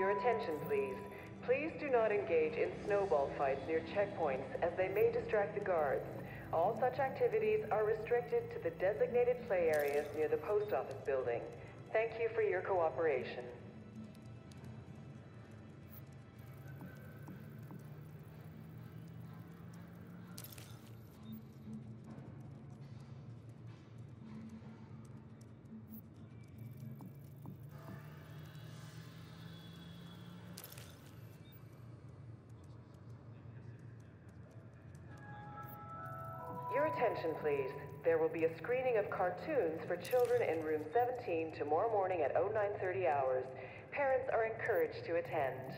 Your attention, please. Please do not engage in snowball fights near checkpoints as they may distract the guards. All such activities are restricted to the designated play areas near the post office building. Thank you for your cooperation. Attention, please. There will be a screening of cartoons for children in room 17 tomorrow morning at 0930 hours. Parents are encouraged to attend.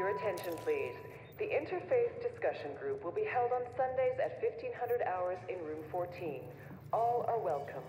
Your attention, please. The interfaith discussion group will be held on Sundays at 1500 hours in room 14. All are welcome.